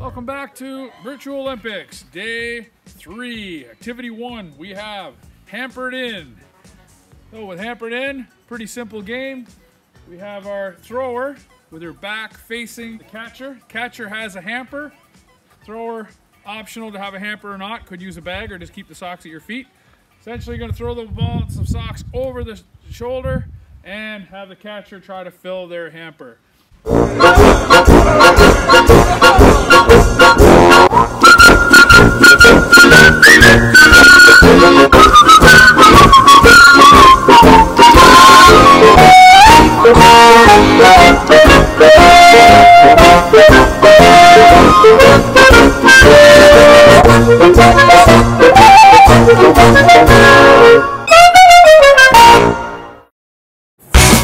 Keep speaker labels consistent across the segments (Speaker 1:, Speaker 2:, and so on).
Speaker 1: Welcome back to Virtual Olympics, day three. Activity one, we have hampered in. So with hampered in, pretty simple game. We have our thrower with her back facing the catcher. Catcher has a hamper. Thrower, optional to have a hamper or not. Could use a bag or just keep the socks at your feet. Essentially you're gonna throw the ball and some socks over the shoulder and have the catcher try to fill their hamper.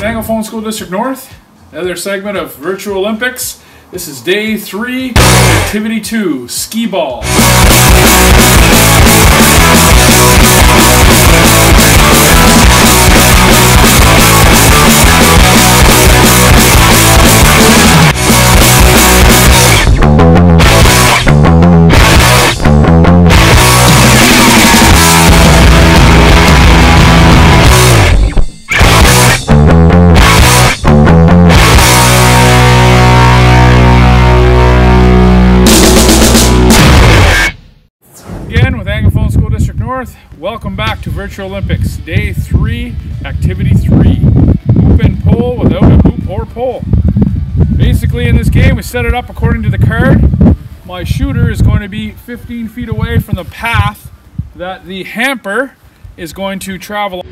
Speaker 1: Anglophone School District North, another segment of Virtual Olympics. This is day three, activity two, skee ball. North, welcome back to Virtual Olympics, day three, activity three. Hoop and pole without a hoop or pole. Basically in this game we set it up according to the card. My shooter is going to be 15 feet away from the path that the hamper is going to travel.